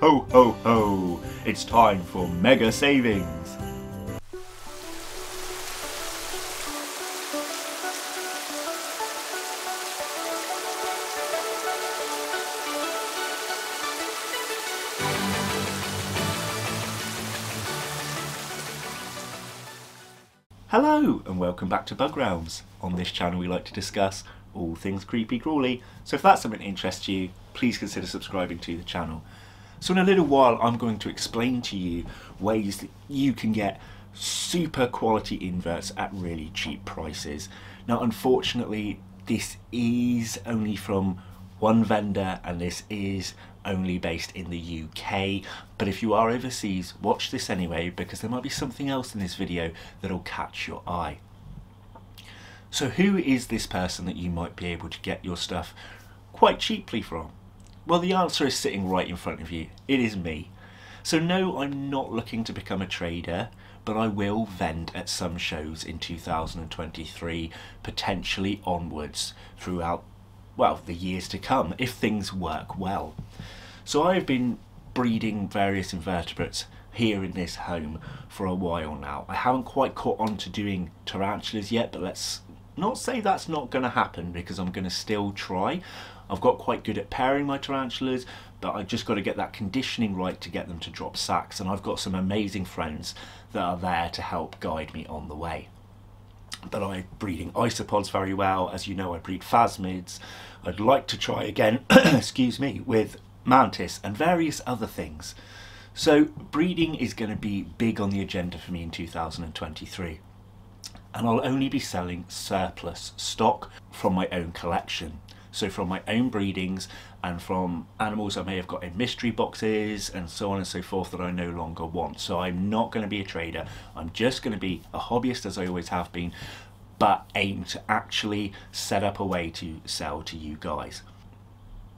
Ho ho ho! It's time for mega savings! Hello and welcome back to Bug Realms. On this channel we like to discuss all things creepy crawly, so if that's something that interests you, please consider subscribing to the channel. So in a little while I'm going to explain to you ways that you can get super quality inverts at really cheap prices. Now unfortunately this is only from one vendor and this is only based in the UK but if you are overseas watch this anyway because there might be something else in this video that'll catch your eye. So who is this person that you might be able to get your stuff quite cheaply from? Well the answer is sitting right in front of you. It is me. So no I'm not looking to become a trader but I will vend at some shows in 2023 potentially onwards throughout well, the years to come if things work well. So I've been breeding various invertebrates here in this home for a while now. I haven't quite caught on to doing tarantulas yet, but let's not say that's not going to happen because I'm going to still try. I've got quite good at pairing my tarantulas, but I've just got to get that conditioning right to get them to drop sacks, and I've got some amazing friends that are there to help guide me on the way but I'm breeding isopods very well. As you know, I breed phasmids. I'd like to try again, excuse me, with mantis and various other things. So breeding is going to be big on the agenda for me in 2023. And I'll only be selling surplus stock from my own collection. So from my own breedings and from animals I may have got in mystery boxes and so on and so forth that I no longer want. So I'm not going to be a trader. I'm just going to be a hobbyist as I always have been, but aim to actually set up a way to sell to you guys.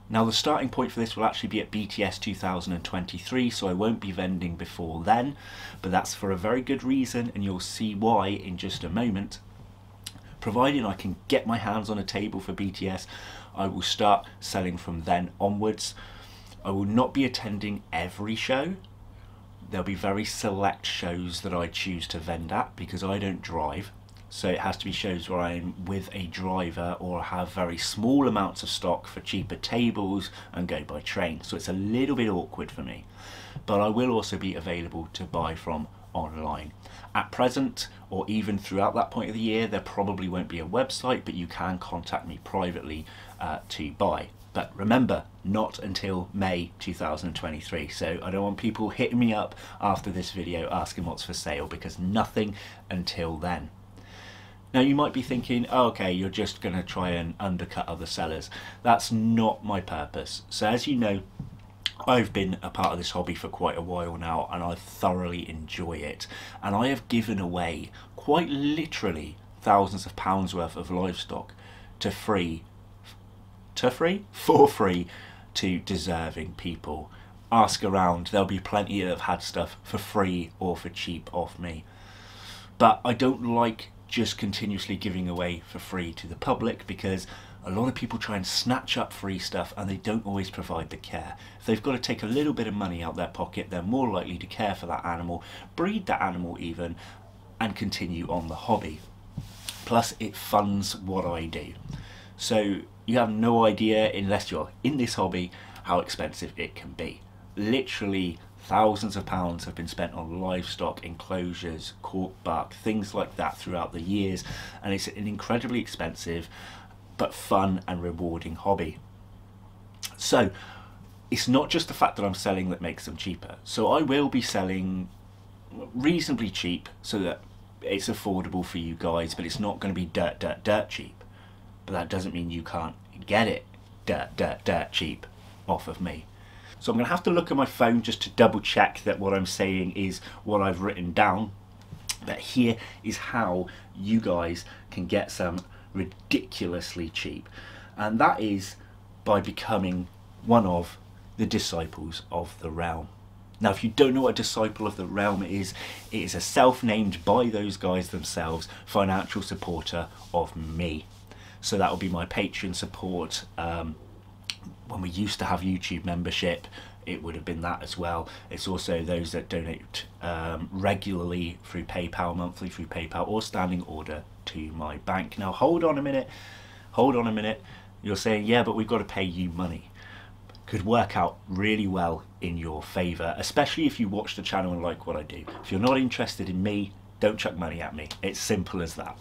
Now the starting point for this will actually be at BTS 2023 so I won't be vending before then but that's for a very good reason and you'll see why in just a moment. Providing I can get my hands on a table for BTS I will start selling from then onwards. I will not be attending every show. There'll be very select shows that I choose to vend at because I don't drive. So it has to be shows where I'm with a driver or have very small amounts of stock for cheaper tables and go by train. So it's a little bit awkward for me. But I will also be available to buy from online. At present, or even throughout that point of the year, there probably won't be a website, but you can contact me privately uh, to buy. But remember, not until May 2023. So I don't want people hitting me up after this video asking what's for sale because nothing until then. Now you might be thinking, oh, okay, you're just going to try and undercut other sellers. That's not my purpose. So as you know, I've been a part of this hobby for quite a while now and I thoroughly enjoy it. And I have given away quite literally thousands of pounds worth of livestock to free, to free? For free to deserving people. Ask around, there'll be plenty that have had stuff for free or for cheap off me. But I don't like just continuously giving away for free to the public because a lot of people try and snatch up free stuff and they don't always provide the care. If they've got to take a little bit of money out their pocket, they're more likely to care for that animal, breed that animal even, and continue on the hobby. Plus, it funds what I do. So you have no idea, unless you're in this hobby, how expensive it can be. Literally thousands of pounds have been spent on livestock enclosures cork bark things like that throughout the years and it's an incredibly expensive but fun and rewarding hobby. So it's not just the fact that I'm selling that makes them cheaper. So I will be selling reasonably cheap so that it's affordable for you guys, but it's not going to be dirt, dirt, dirt cheap. But that doesn't mean you can't get it dirt, dirt, dirt cheap off of me. So I'm going to have to look at my phone just to double check that what I'm saying is what I've written down. But here is how you guys can get some ridiculously cheap. And that is by becoming one of the disciples of the realm. Now, if you don't know what a disciple of the realm is, it is a self-named by those guys themselves financial supporter of me. So that will be my Patreon support. Um, when we used to have YouTube membership, it would have been that as well. It's also those that donate um, regularly through PayPal, monthly through PayPal, or standing order to my bank. Now, hold on a minute. Hold on a minute. You're saying, yeah, but we've got to pay you money. Could work out really well in your favour, especially if you watch the channel and like what I do. If you're not interested in me, don't chuck money at me. It's simple as that.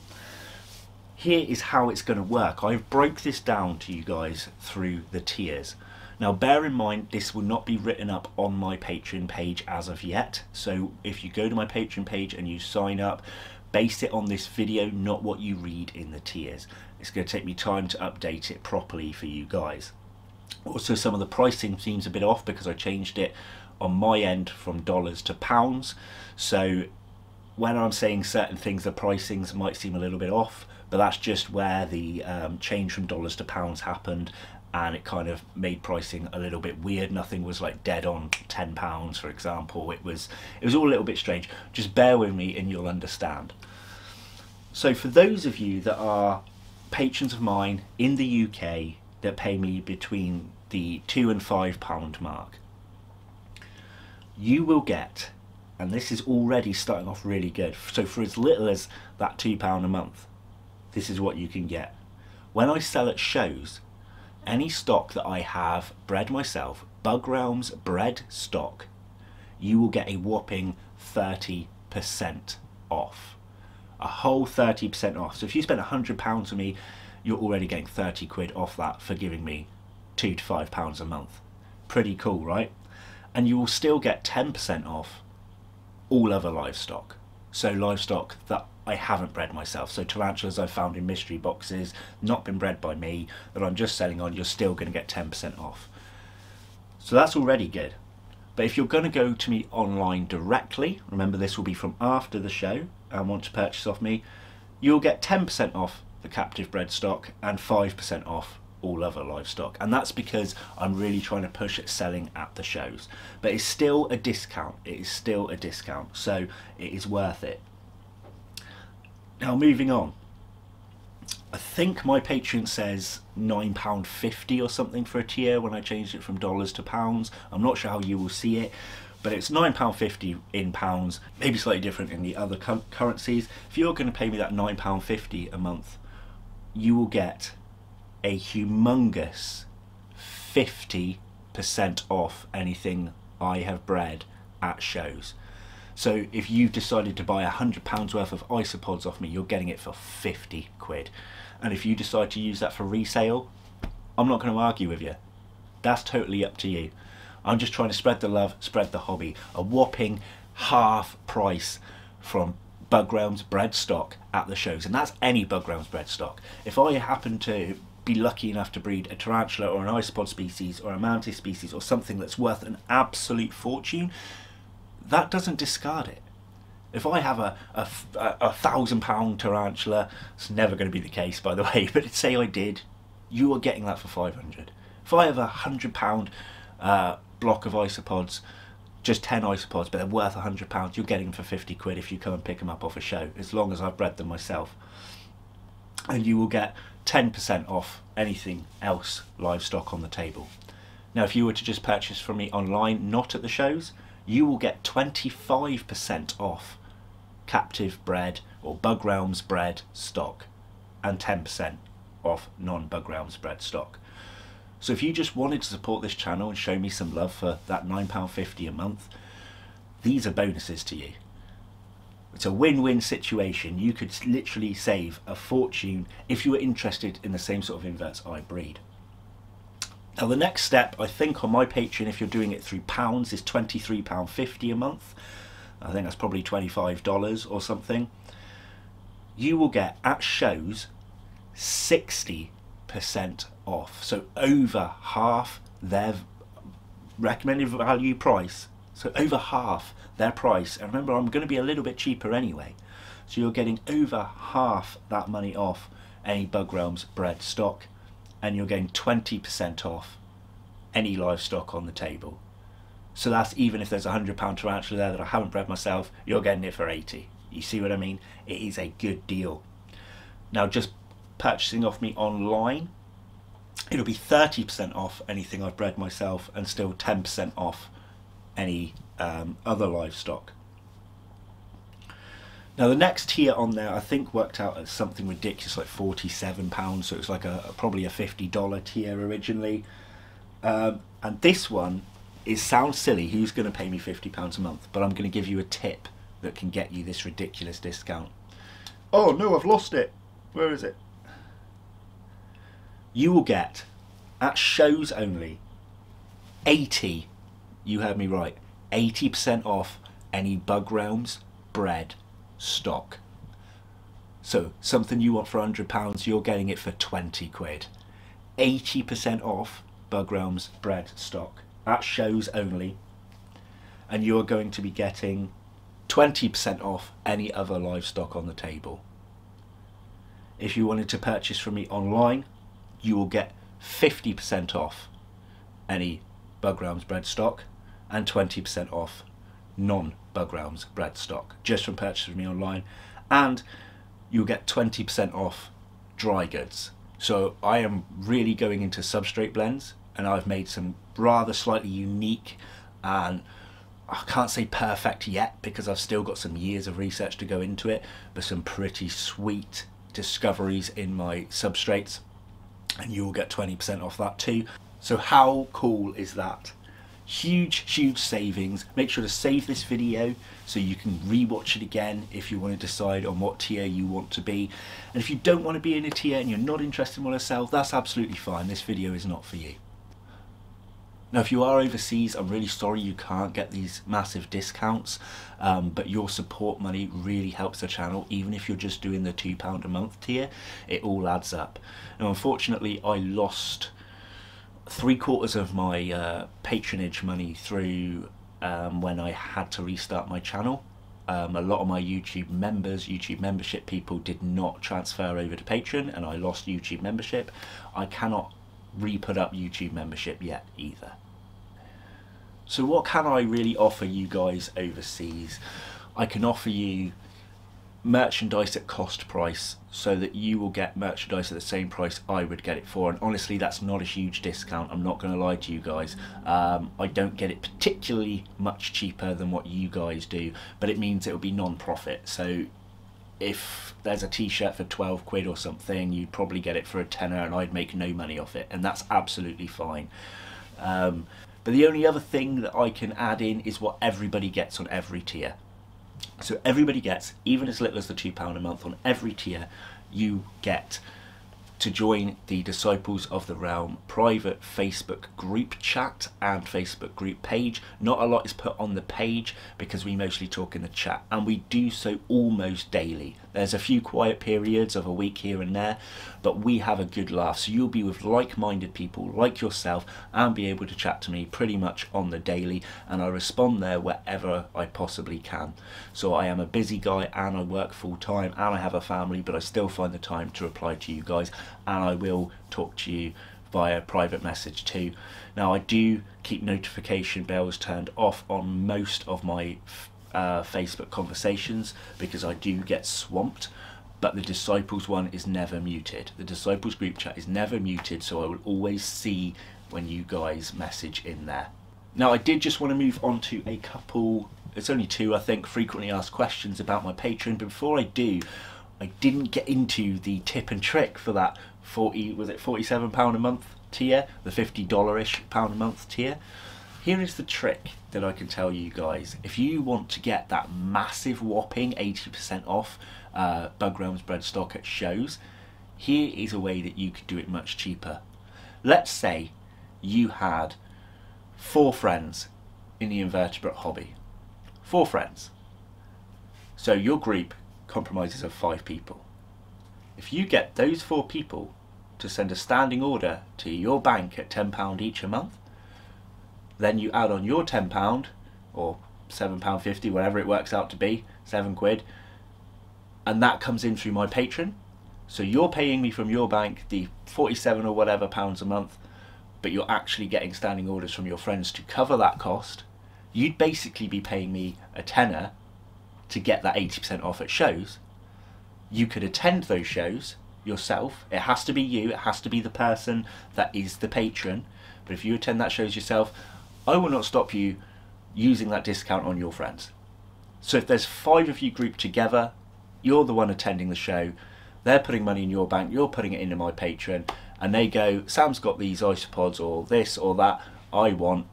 Here is how it's going to work. I've broke this down to you guys through the tiers. Now bear in mind this will not be written up on my Patreon page as of yet. So if you go to my Patreon page and you sign up, base it on this video, not what you read in the tiers. It's going to take me time to update it properly for you guys. Also some of the pricing seems a bit off because I changed it on my end from dollars to pounds. So when I'm saying certain things, the pricings might seem a little bit off, but that's just where the um, change from dollars to pounds happened and it kind of made pricing a little bit weird. Nothing was like dead on ten pounds, for example. It was it was all a little bit strange. Just bear with me and you'll understand. So for those of you that are patrons of mine in the UK that pay me between the two and five pound mark, you will get, and this is already starting off really good. So for as little as that two pound a month, this is what you can get. When I sell at shows, any stock that I have bred myself, Bug Realms bred stock, you will get a whopping 30% off. A whole 30% off. So if you spend £100 with me, you're already getting 30 quid off that for giving me two to five pounds a month. Pretty cool, right? And you will still get 10% off all other livestock. So livestock that I haven't bred myself. So tarantulas I've found in mystery boxes, not been bred by me, that I'm just selling on, you're still going to get 10% off. So that's already good. But if you're going to go to me online directly, remember this will be from after the show and want to purchase off me, you'll get 10% off the captive bred stock and 5% off all other livestock. And that's because I'm really trying to push at selling at the shows. But it's still a discount. It is still a discount. So it is worth it. Now moving on. I think my Patreon says £9.50 or something for a tier when I changed it from dollars to pounds. I'm not sure how you will see it, but it's £9.50 in pounds, maybe slightly different in the other currencies. If you're going to pay me that £9.50 a month, you will get a humongous 50% off anything I have bred at shows. So if you've decided to buy a hundred pounds worth of isopods off me, you're getting it for 50 quid. And if you decide to use that for resale, I'm not going to argue with you. That's totally up to you. I'm just trying to spread the love, spread the hobby. A whopping half price from Bug Realms bred stock at the shows. And that's any Bug Realms bred stock. If I happen to be lucky enough to breed a tarantula or an isopod species or a mantis species or something that's worth an absolute fortune, that doesn't discard it. If I have a, a, a thousand pound tarantula, it's never going to be the case by the way, but say I did, you are getting that for 500. If I have a hundred pound uh, block of isopods, just 10 isopods, but they're worth a hundred pounds, you're getting them for 50 quid if you come and pick them up off a show, as long as I've bred them myself. And you will get 10% off anything else livestock on the table. Now, if you were to just purchase from me online, not at the shows, you will get 25% off captive bred or bug realms bred stock and 10% off non-bug realms bred stock. So if you just wanted to support this channel and show me some love for that £9.50 a month, these are bonuses to you. It's a win-win situation. You could literally save a fortune if you were interested in the same sort of inverts I breed. Now the next step, I think on my Patreon, if you're doing it through pounds, is £23.50 a month. I think that's probably $25 or something. You will get, at shows, 60% off. So over half their recommended value price. So over half their price. And remember, I'm going to be a little bit cheaper anyway. So you're getting over half that money off any Bug Realms bred stock and you're getting 20% off any livestock on the table. So that's even if there's a hundred pound tarantula there that I haven't bred myself, you're getting it for 80. You see what I mean? It is a good deal. Now just purchasing off me online, it'll be 30% off anything I've bred myself and still 10% off any um, other livestock. Now the next tier on there I think worked out at something ridiculous like £47 so it was like a probably a $50 tier originally um, and this one is sounds silly who's going to pay me £50 a month but I'm going to give you a tip that can get you this ridiculous discount. Oh no I've lost it where is it? You will get at shows only 80 you heard me right 80% off any bug realms bred stock. So something you want for £100, you're getting it for 20 quid. 80% off Bug Realms bred stock. At shows only. And you're going to be getting 20% off any other livestock on the table. If you wanted to purchase from me online, you will get 50% off any Bug Realms bred stock and 20% off non Bug Realms stock just from purchasing me online and you'll get 20% off dry goods. So I am really going into substrate blends and I've made some rather slightly unique and I can't say perfect yet because I've still got some years of research to go into it, but some pretty sweet discoveries in my substrates and you will get 20% off that too. So how cool is that? Huge huge savings. Make sure to save this video so you can rewatch it again if you want to decide on what tier you want to be. And if you don't want to be in a tier and you're not interested in what I sell that's absolutely fine. This video is not for you. Now if you are overseas I'm really sorry you can't get these massive discounts um, but your support money really helps the channel. Even if you're just doing the two pound a month tier it all adds up. Now unfortunately I lost three quarters of my uh, patronage money through um, when I had to restart my channel. Um, a lot of my YouTube members, YouTube membership people did not transfer over to Patreon and I lost YouTube membership. I cannot re-put up YouTube membership yet either. So what can I really offer you guys overseas? I can offer you merchandise at cost price so that you will get merchandise at the same price I would get it for. And honestly that's not a huge discount I'm not going to lie to you guys. Um, I don't get it particularly much cheaper than what you guys do but it means it will be non-profit. So if there's a t-shirt for 12 quid or something you'd probably get it for a tenner and I'd make no money off it and that's absolutely fine. Um, but the only other thing that I can add in is what everybody gets on every tier so everybody gets, even as little as the £2 a month on every tier, you get to join the Disciples of the Realm private Facebook group chat and Facebook group page. Not a lot is put on the page because we mostly talk in the chat and we do so almost daily. There's a few quiet periods of a week here and there, but we have a good laugh. So you'll be with like-minded people like yourself and be able to chat to me pretty much on the daily and I respond there wherever I possibly can. So I am a busy guy and I work full time and I have a family, but I still find the time to reply to you guys and I will talk to you via private message too. Now I do keep notification bells turned off on most of my uh, Facebook conversations because I do get swamped. But the disciples one is never muted. The disciples group chat is never muted so I will always see when you guys message in there. Now I did just want to move on to a couple it's only two I think frequently asked questions about my Patreon. But before I do I didn't get into the tip and trick for that 40 was it 47 pound a month tier? The 50 dollar-ish pound a month tier here is the trick that I can tell you guys. If you want to get that massive whopping 80% off uh, Bug Realms bred stock at shows here is a way that you could do it much cheaper. Let's say you had four friends in the invertebrate hobby. Four friends. So your group compromises of five people. If you get those four people to send a standing order to your bank at £10 each a month, then you add on your £10 or £7.50, whatever it works out to be, 7 quid, and that comes in through my Patreon. So you're paying me from your bank the 47 or whatever pounds a month, but you're actually getting standing orders from your friends to cover that cost. You'd basically be paying me a tenner to get that 80% off at shows. You could attend those shows yourself. It has to be you. It has to be the person that is the patron. But if you attend that shows yourself, I will not stop you using that discount on your friends. So if there's five of you grouped together, you're the one attending the show, they're putting money in your bank, you're putting it into my Patreon, and they go, Sam's got these isopods or this or that I want.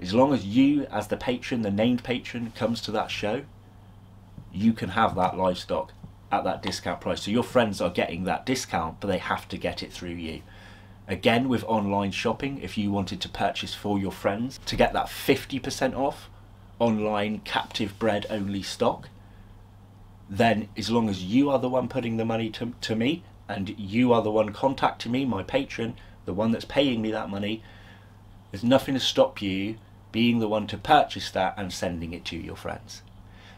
As long as you, as the patron, the named patron, comes to that show, you can have that livestock at that discount price. So your friends are getting that discount, but they have to get it through you. Again, with online shopping, if you wanted to purchase for your friends to get that 50% off online captive bred only stock, then as long as you are the one putting the money to, to me and you are the one contacting me, my patron, the one that's paying me that money, there's nothing to stop you being the one to purchase that and sending it to your friends.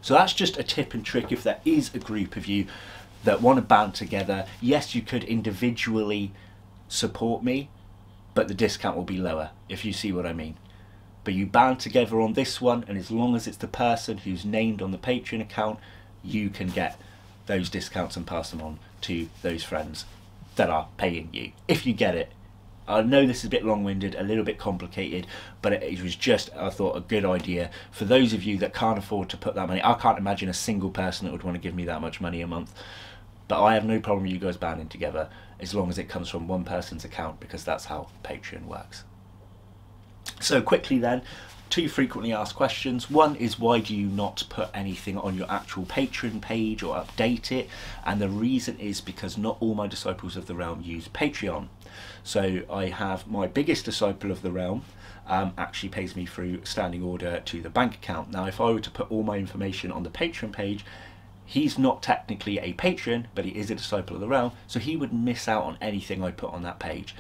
So that's just a tip and trick if there is a group of you that want to band together. Yes, you could individually support me, but the discount will be lower, if you see what I mean. But you band together on this one, and as long as it's the person who's named on the Patreon account, you can get those discounts and pass them on to those friends that are paying you, if you get it. I know this is a bit long-winded, a little bit complicated, but it, was just, I thought, a good idea for those of you that can't afford to put that money. I can't imagine a single person that would want to give me that much money a month, but I have no problem with you guys banding together as long as it comes from one person's account because that's how Patreon works. So quickly then, two frequently asked questions. One is why do you not put anything on your actual Patreon page or update it? And the reason is because not all my disciples of the realm use Patreon. So I have my biggest disciple of the realm um, actually pays me through standing order to the bank account. Now, if I were to put all my information on the Patreon page, he's not technically a patron, but he is a disciple of the realm, so he would miss out on anything I put on that page.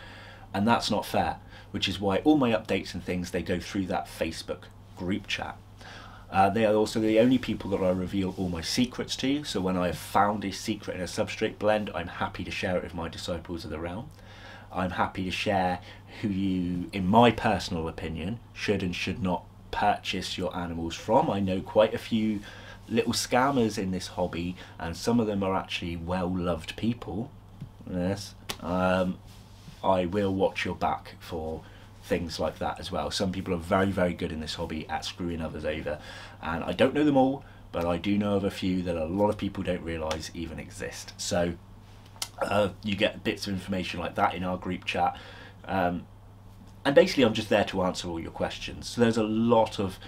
And that's not fair which is why all my updates and things they go through that Facebook group chat. Uh, they are also the only people that I reveal all my secrets to. So when I have found a secret in a substrate blend, I'm happy to share it with my disciples of the realm. I'm happy to share who you, in my personal opinion, should and should not purchase your animals from. I know quite a few little scammers in this hobby, and some of them are actually well loved people. Yes. Um, I will watch your back for things like that as well. Some people are very, very good in this hobby at screwing others over, and I don't know them all, but I do know of a few that a lot of people don't realise even exist. So uh, you get bits of information like that in our group chat. Um, and basically, I'm just there to answer all your questions. So there's a lot of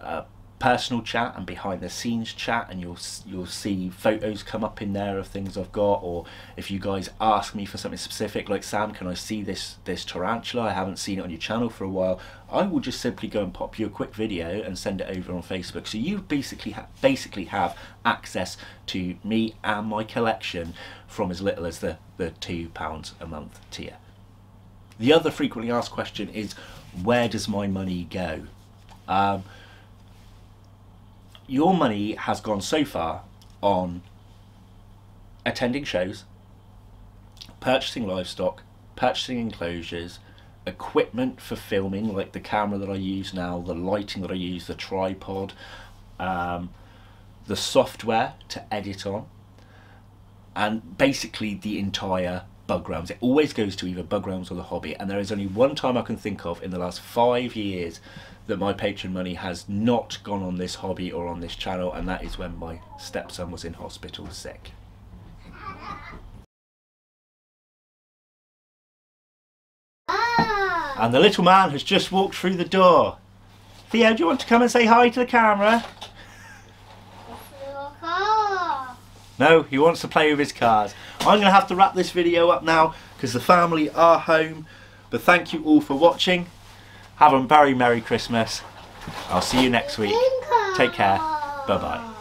uh, personal chat and behind the scenes chat and you'll you'll see photos come up in there of things I've got or if you guys ask me for something specific like Sam can I see this this tarantula? I haven't seen it on your channel for a while. I will just simply go and pop you a quick video and send it over on Facebook. So you basically ha basically have access to me and my collection from as little as the the two pounds a month tier. The other frequently asked question is where does my money go? Um, your money has gone so far on attending shows, purchasing livestock, purchasing enclosures, equipment for filming, like the camera that I use now, the lighting that I use, the tripod, um, the software to edit on, and basically the entire bug realms. It always goes to either bug realms or the hobby, and there is only one time I can think of in the last five years that my patron money has not gone on this hobby or on this channel, and that is when my stepson was in hospital sick. Ah. And the little man has just walked through the door. Theo, do you want to come and say hi to the camera? No, he wants to play with his cars. I'm going to have to wrap this video up now because the family are home. But thank you all for watching. Have a very Merry Christmas. I'll see you next week. Take care. Bye bye.